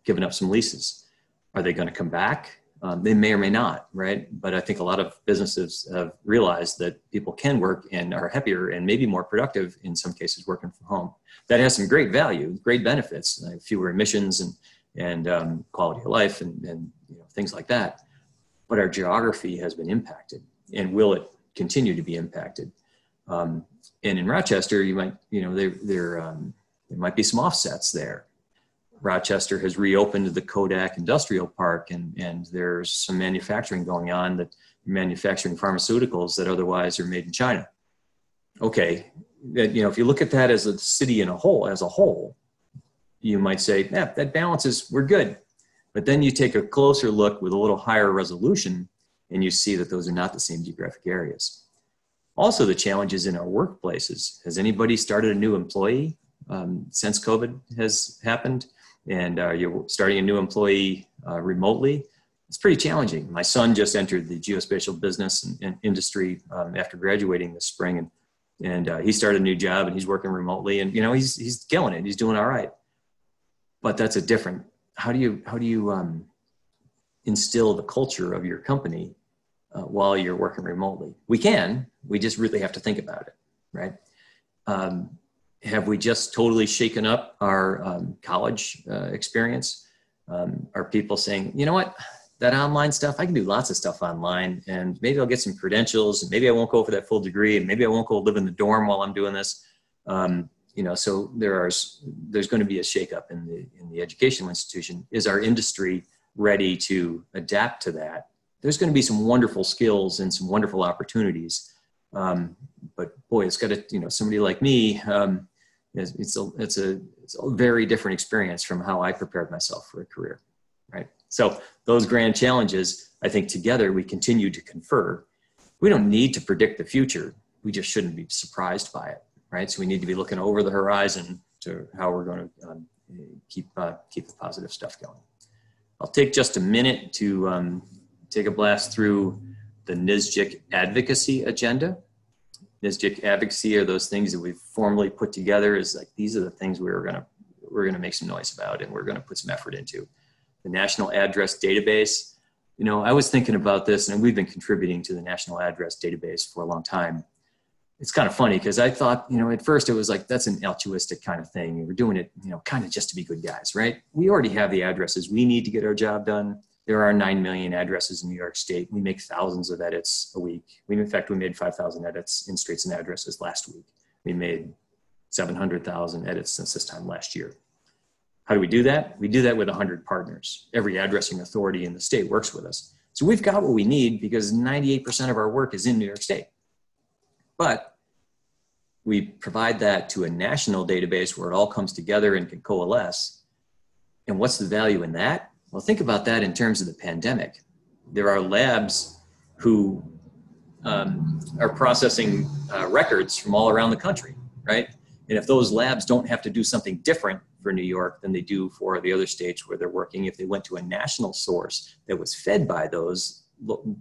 given up some leases. Are they going to come back? Um, they may or may not, right? But I think a lot of businesses have realized that people can work and are happier and maybe more productive in some cases working from home. That has some great value, great benefits, uh, fewer emissions and and um, quality of life and, and you know, things like that. But our geography has been impacted, and will it continue to be impacted? Um, and in Rochester, you might you know there there um, there might be some offsets there Rochester has reopened the Kodak Industrial Park, and, and there's some manufacturing going on that manufacturing pharmaceuticals that otherwise are made in China. Okay, That you know, if you look at that as a city in a whole, as a whole, you might say, yeah, that balances, we're good. But then you take a closer look with a little higher resolution, and you see that those are not the same geographic areas. Also, the challenges in our workplaces. Has anybody started a new employee um, since COVID has happened? and uh, you're starting a new employee uh, remotely, it's pretty challenging. My son just entered the geospatial business and, and industry um, after graduating this spring, and and uh, he started a new job and he's working remotely, and you know he's he's killing it. He's doing all right. But that's a different. How do you how do you um, instill the culture of your company uh, while you're working remotely? We can. We just really have to think about it, right? Um, have we just totally shaken up our um, college uh, experience? Um, are people saying, you know what, that online stuff, I can do lots of stuff online and maybe I'll get some credentials and maybe I won't go for that full degree and maybe I won't go live in the dorm while I'm doing this. You know, so there are, there's going to be a shakeup in the, in the educational institution. Is our industry ready to adapt to that? There's going to be some wonderful skills and some wonderful opportunities. Um, but boy, it's got to, you know, somebody like me, um, it's, it's, a, it's, a, it's a very different experience from how I prepared myself for a career, right? So those grand challenges, I think together we continue to confer. We don't need to predict the future. We just shouldn't be surprised by it, right? So we need to be looking over the horizon to how we're going to um, keep, uh, keep the positive stuff going. I'll take just a minute to um, take a blast through the NSGIC advocacy agenda. NSGIC advocacy are those things that we've formally put together is like these are the things we are going to we're going to make some noise about and we're going to put some effort into the national address database you know i was thinking about this and we've been contributing to the national address database for a long time it's kind of funny because i thought you know at first it was like that's an altruistic kind of thing we're doing it you know kind of just to be good guys right we already have the addresses we need to get our job done there are 9 million addresses in New York State. We make thousands of edits a week. We, in fact, we made 5,000 edits in streets and addresses last week. We made 700,000 edits since this time last year. How do we do that? We do that with 100 partners. Every addressing authority in the state works with us. So we've got what we need because 98% of our work is in New York State. But we provide that to a national database where it all comes together and can coalesce. And what's the value in that? Well, think about that in terms of the pandemic. There are labs who um, are processing uh, records from all around the country, right? And if those labs don't have to do something different for New York than they do for the other states where they're working, if they went to a national source that was fed by those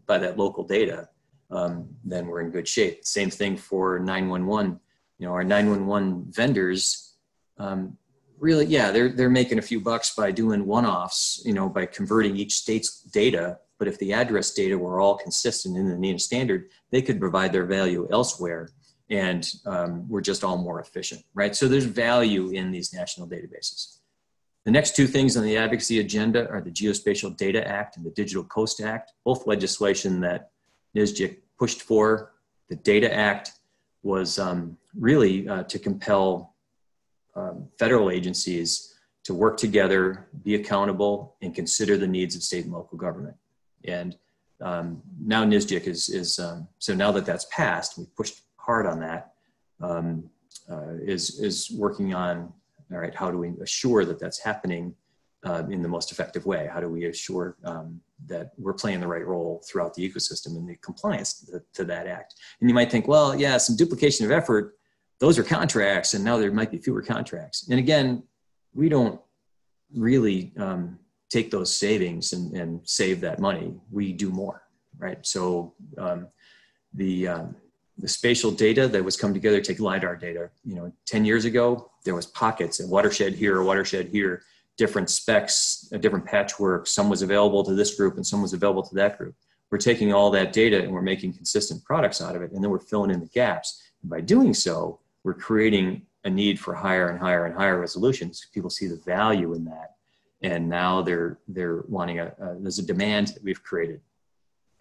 by that local data, um, then we're in good shape. Same thing for 911. You know, our 911 vendors um, really, yeah, they're they're making a few bucks by doing one-offs, you know, by converting each state's data. But if the address data were all consistent in the NENA standard, they could provide their value elsewhere, and um, we're just all more efficient, right? So there's value in these national databases. The next two things on the advocacy agenda are the Geospatial Data Act and the Digital Coast Act, both legislation that NSGIC pushed for. The Data Act was um, really uh, to compel um, federal agencies to work together, be accountable, and consider the needs of state and local government. And um, now NSGIC is, is um, so now that that's passed, we pushed hard on that. Um, uh, is is working on all right. How do we assure that that's happening uh, in the most effective way? How do we assure um, that we're playing the right role throughout the ecosystem and the compliance to, to that act? And you might think, well, yeah, some duplication of effort those are contracts and now there might be fewer contracts and again we don't really um, take those savings and, and, save that money we do more right so um, the um, the spatial data that was come together, take LiDAR data. You know, 10 years ago, there was pockets, a watershed here, a watershed here, different specs, a different patchwork. Some was available to this group and some was available to that group. We're taking all that data and we're making consistent products out of it, and then we're filling in the gaps. And by doing so, we're creating a need for higher and higher and higher resolutions. People see the value in that, and now they're they're wanting a, a there's a demand that we've created.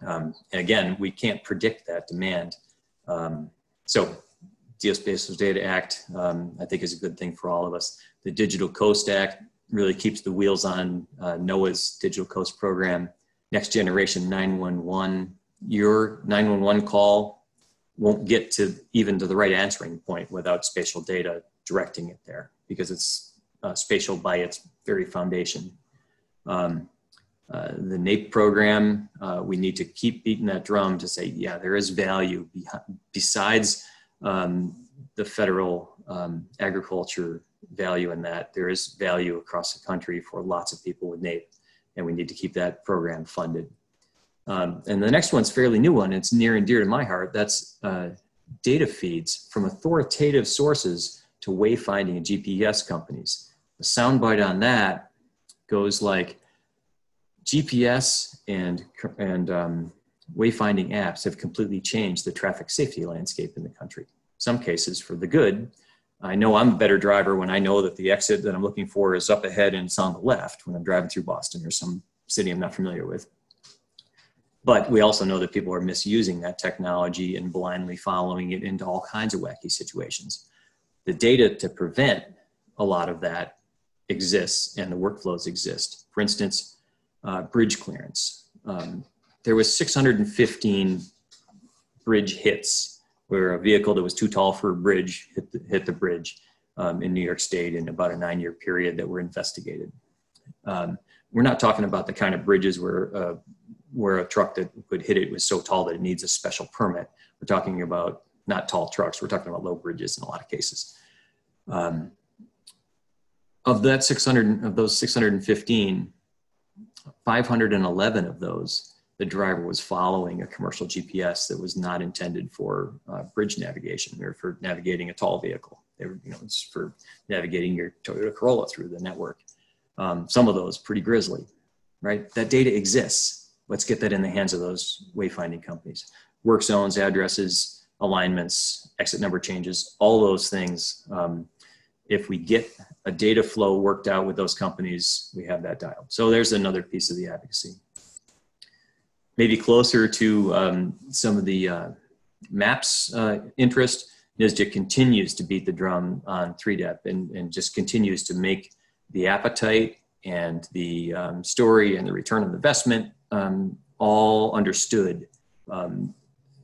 Um, and again, we can't predict that demand. Um, so, Geospatial Data Act, um, I think, is a good thing for all of us. The Digital Coast Act really keeps the wheels on uh, NOAA's Digital Coast program. Next Generation 911, your 911 call won't get to even to the right answering point without spatial data directing it there because it's uh, spatial by its very foundation. Um, uh, the NAIP program, uh, we need to keep beating that drum to say, yeah, there is value besides um, the federal um, agriculture value in that. There is value across the country for lots of people with NAIP, and we need to keep that program funded. Um, and the next one's fairly new one. It's near and dear to my heart. That's uh, data feeds from authoritative sources to wayfinding and GPS companies. The soundbite on that goes like GPS and, and um, wayfinding apps have completely changed the traffic safety landscape in the country. Some cases for the good. I know I'm a better driver when I know that the exit that I'm looking for is up ahead and it's on the left when I'm driving through Boston or some city I'm not familiar with. But we also know that people are misusing that technology and blindly following it into all kinds of wacky situations. The data to prevent a lot of that exists and the workflows exist. For instance, uh, bridge clearance. Um, there was 615 bridge hits where a vehicle that was too tall for a bridge hit the, hit the bridge um, in New York State in about a nine year period that were investigated. Um, we're not talking about the kind of bridges where, uh, where a truck that could hit it was so tall that it needs a special permit. We're talking about not tall trucks, we're talking about low bridges in a lot of cases. Um, of that 600, of those 615, 511 of those, the driver was following a commercial GPS that was not intended for uh, bridge navigation or for navigating a tall vehicle. They were, you know, it's for navigating your Toyota Corolla through the network. Um, some of those pretty grisly, right? That data exists. Let's get that in the hands of those wayfinding companies. Work zones, addresses, alignments, exit number changes, all those things um, if we get a data flow worked out with those companies, we have that dialed. So there's another piece of the advocacy. Maybe closer to um, some of the uh, MAPPS uh, interest, NSGIC continues to beat the drum on 3DEP and, and just continues to make the appetite and the um, story and the return on investment um, all understood um,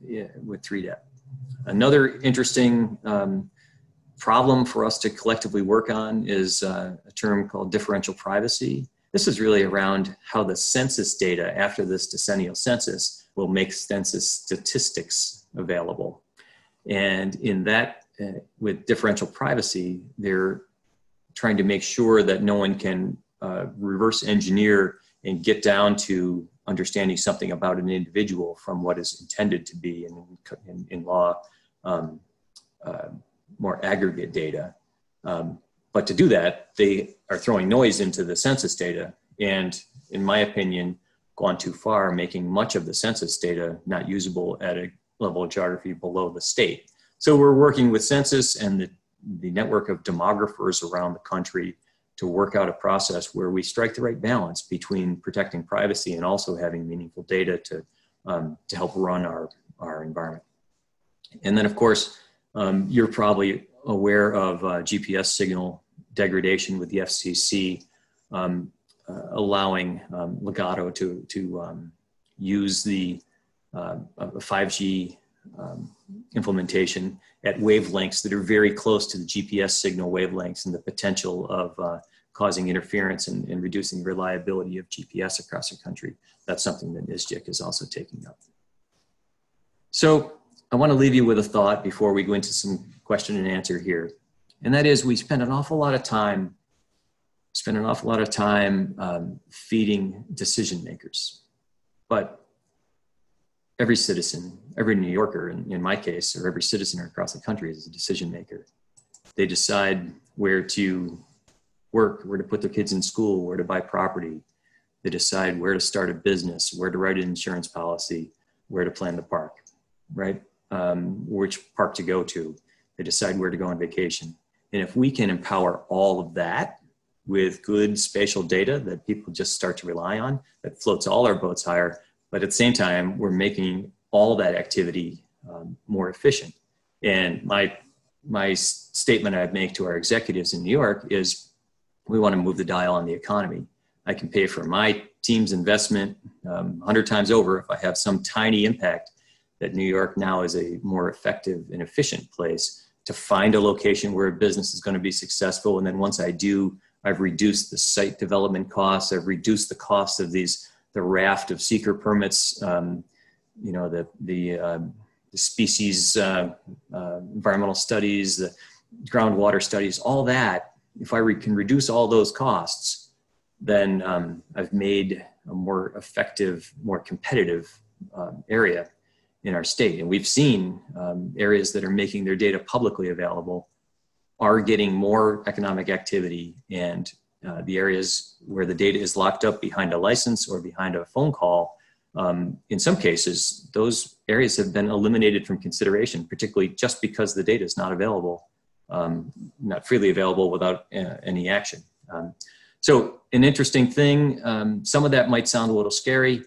yeah, with 3DEP. Another interesting um, problem for us to collectively work on is uh, a term called differential privacy. This is really around how the census data after this decennial census will make census statistics available. And in that, uh, with differential privacy, they're trying to make sure that no one can uh, reverse engineer and get down to understanding something about an individual from what is intended to be in, in, in law um, uh, more aggregate data. Um, but to do that, they are throwing noise into the census data, and in my opinion, gone too far, making much of the census data not usable at a level of geography below the state. So we're working with census and the, the network of demographers around the country to work out a process where we strike the right balance between protecting privacy and also having meaningful data to, um, to help run our, our environment. And then, of course, um, you're probably aware of uh, GPS signal degradation with the FCC um, uh, allowing um, Ligado to, to um, use the uh, 5G um, implementation at wavelengths that are very close to the GPS signal wavelengths and the potential of uh, causing interference and, and, reducing reliability of GPS across the country. That's something that NSGIC is also taking up. So I want to leave you with a thought before we go into some question and answer here. And that is we spend an awful lot of time, spend an awful lot of time um, feeding decision makers. But every citizen, every New Yorker, in, in my case, or every citizen across the country is a decision maker. They decide where to work, where to put their kids in school, where to buy property. They decide where to start a business, where to write an insurance policy, where to plan the park, right? Um, which park to go to. They decide where to go on vacation. And if we can empower all of that with good spatial data that people just start to rely on, that floats all our boats higher, but at the same time, we're making all that activity um, more efficient. And my my statement I'd make to our executives in New York is we want to move the dial on the economy. I can pay for my team's investment um, 100 times over if I have some tiny impact that New York now is a more effective and efficient place to find a location where a business is going to be successful. And then once I do, I've reduced the site development costs, I've reduced the cost of these, the raft of SEQR permits, um, you know, the, the, uh, the species uh, uh, environmental studies, the groundwater studies, all that, if I re- can reduce all those costs, then um, I've made a more effective, more competitive um, area in our state. And we've seen um, areas that are making their data publicly available are getting more economic activity and uh, the areas where the data is locked up behind a license or behind a phone call um, in some cases, those areas have been eliminated from consideration, particularly just because the data is not available, um, not freely available without uh, any action. Um, so, an interesting thing, um, some of that might sound a little scary,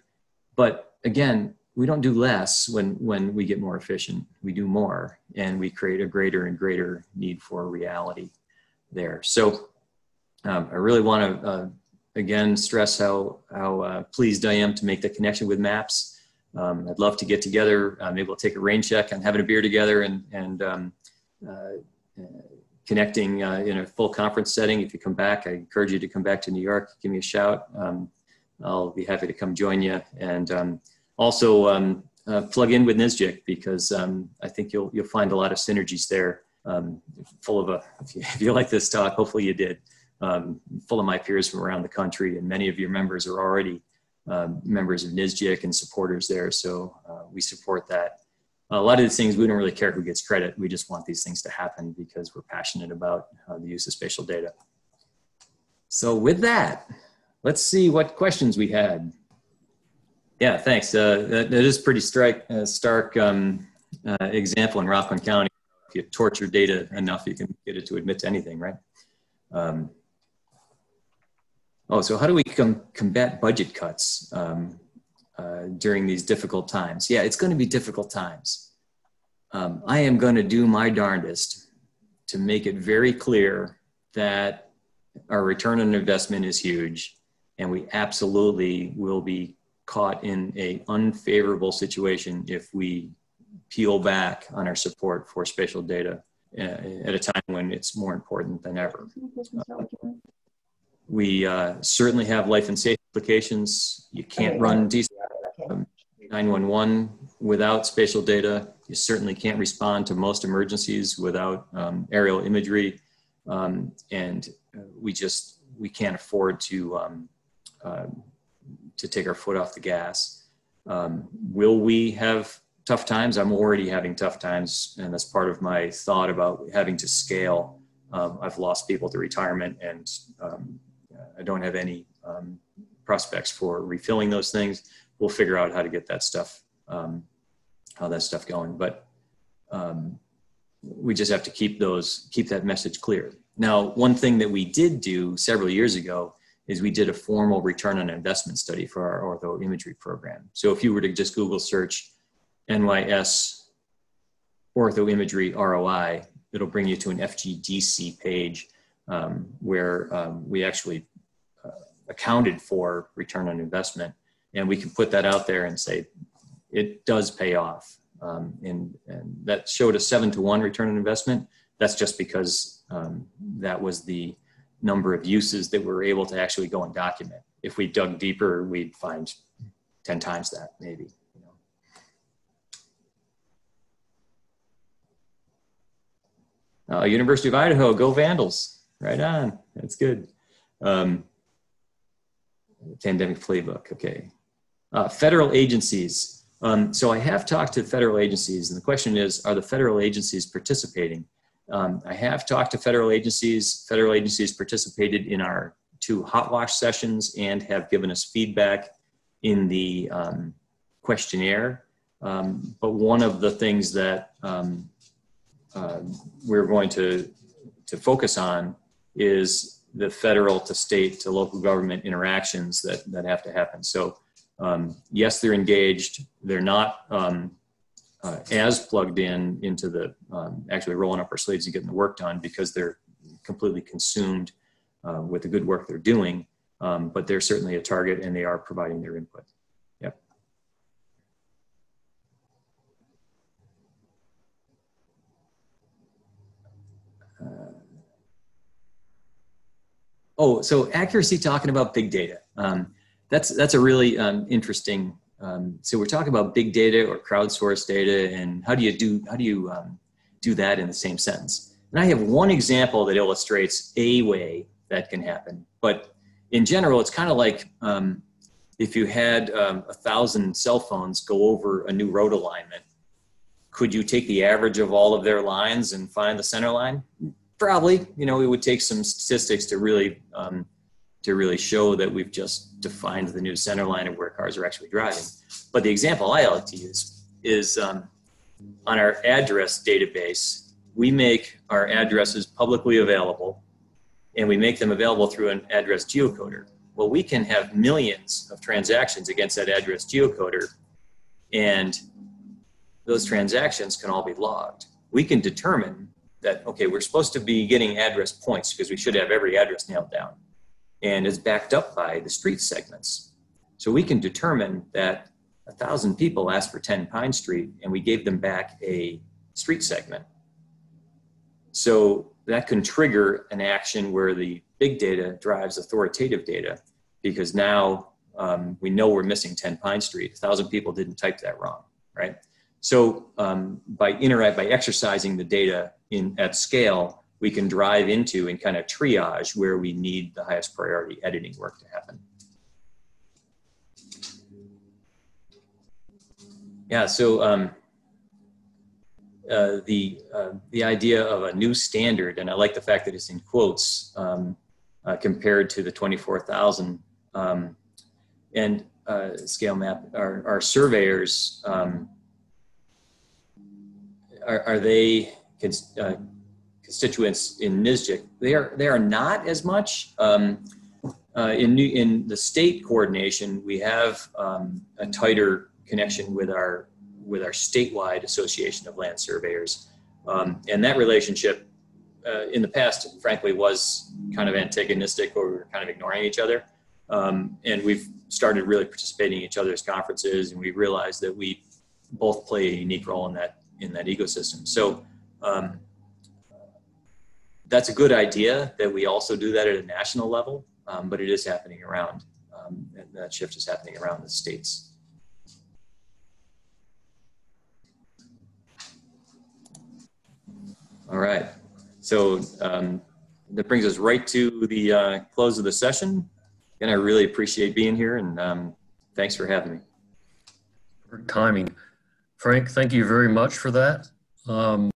but again, we don't do less when, when we get more efficient. We do more, and we create a greater and greater need for reality there. So, um, I really want to uh, again stress how how uh, pleased I am to make the connection with MAPPS. Um, I'd love to get together. Uh, maybe we'll take a rain check and having a beer together and and um, uh, connecting uh, in a full conference setting. If you come back, I encourage you to come back to New York. Give me a shout. Um, I'll be happy to come join you. And um, also um, uh, plug in with NSGIC because um, I think you'll you'll find a lot of synergies there. full of a if you, if you like this talk, hopefully you did um, full of my peers from around the country, and many of your members are already um, members of NSGIC and supporters there. So uh, we support that. A lot of these things, we don't really care who gets credit. We just want these things to happen because we're passionate about uh, the use of spatial data. So with that, let's see what questions we had. Yeah, thanks. Uh, that, that is pretty strike, uh, stark um, uh, example in Rockland County. If you torture data enough, you can get it to admit to anything, right? Um, Oh, so how do we com- combat budget cuts um, uh, during these difficult times? Yeah, it's going to be difficult times. Um, I am going to do my darndest to make it very clear that our return on investment is huge, and we absolutely will be caught in a unfavorable situation if we peel back on our support for spatial data uh, at a time when it's more important than ever. Uh, we uh, certainly have life and safety applications. You can't run DC 911 without spatial data. You certainly can't respond to most emergencies without um, aerial imagery. Um, and we just, we can't afford to, um, uh, to take our foot off the gas. Um, will we have tough times? I'm already having tough times. And that's part of my thought about having to scale. Um, I've lost people to retirement and um, I don't have any um, prospects for refilling those things. We'll figure out how to get that stuff, um, how that stuff going. But um, we just have to keep those, keep that message clear. Now, one thing that we did do several years ago is we did a formal return on investment study for our ortho imagery program. So if you were to just Google search NYS ortho imagery ROI, it'll bring you to an FGDC page um, where um, we actually accounted for return on investment. And we can put that out there and say it does pay off. Um, and, and, that showed a seven to one return on investment. That's just because um, that was the number of uses that we're able to actually go and document. If we dug deeper, we'd find 10 times that maybe. You know. Uh, University of Idaho, go Vandals. Right on. That's good. Um, pandemic playbook. Okay. Uh, federal agencies. Um, so I have talked to federal agencies, and the question is, are the federal agencies participating? Um, I have talked to federal agencies. Federal agencies participated in our two hot wash sessions and have given us feedback in the um, questionnaire. Um, but one of the things that um, uh, we're going to, to focus on is the federal to state to local government interactions that, that have to happen. So um, yes, they're engaged. They're not um, uh, as plugged in into the um, actually rolling up our sleeves and getting the work done because they're completely consumed uh, with the good work they're doing. Um, but they're certainly a target and they are providing their input. Yep. Uh, oh, so accuracy talking about big data. Um, that's that's a really um, interesting. Um, so we're talking about big data or crowdsourced data, and how do you do how do you um, do that in the same sentence? And I have one example that illustrates a way that can happen. But in general, it's kind of like um, if you had um, a thousand cell phones go over a new road alignment. Could you take the average of all of their lines and find the center line? Probably. You know, it would take some statistics to really um, to really show that we've just defined the new center line of where cars are actually driving. But the example I like to use is um, on our address database, we make our addresses publicly available and we make them available through an address geocoder. Well, we can have millions of transactions against that address geocoder and those transactions can all be logged. We can determine that, okay, we're supposed to be getting address points because we should have every address nailed down and is backed up by the street segments. So we can determine that a thousand people asked for 10 Pine Street and we gave them back a street segment. So that can trigger an action where the big data drives authoritative data because now um, we know we're missing 10 Pine Street. A thousand people didn't type that wrong, right? So um, by interact by exercising the data in at scale, we can drive into and kind of triage where we need the highest priority editing work to happen. Yeah, so um, uh, the, uh, the idea of a new standard, and I like the fact that it's in quotes um, uh, compared to the 24,000 um, and uh, scale map, our, our surveyors, um, are, are they uh, constituents in NSGIC, they are, they are not as much. Um, uh, in, new, in the state coordination, we have um, a tighter connection with our, with our statewide Association of Land Surveyors. Um, and that relationship uh, in the past, frankly, was kind of antagonistic or we were kind of ignoring each other. Um, and we've started really participating in each other's conferences and we realized that we both play a unique role in that, in that ecosystem. So um, that's a good idea that we also do that at a national level, um, but it is happening around, um, and that shift is happening around the states. All right, so um, that brings us right to the uh, close of the session. And I really appreciate being here, and um, thanks for having me. Timing. Frank, thank you very much for that. Um,